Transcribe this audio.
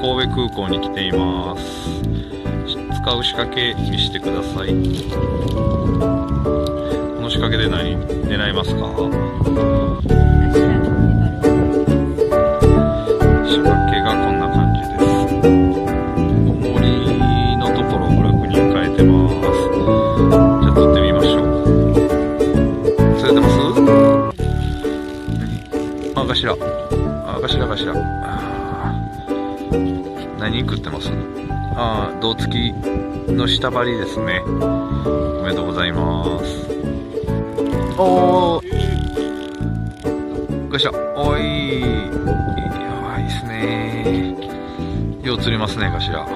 神戸空港に来ています。使う仕掛け見せてください。この仕掛けで何狙いますか？仕掛けがこんな感じです。重りのところをグラフに変えてます。じゃあ撮ってみましょう。釣れてます？あかしらあかしらかしら何食ってます？ああ胴付きの下張りですね。おめでとうございます。おー。よいしょ。おい。いいいいっすね。よう釣りますねかしら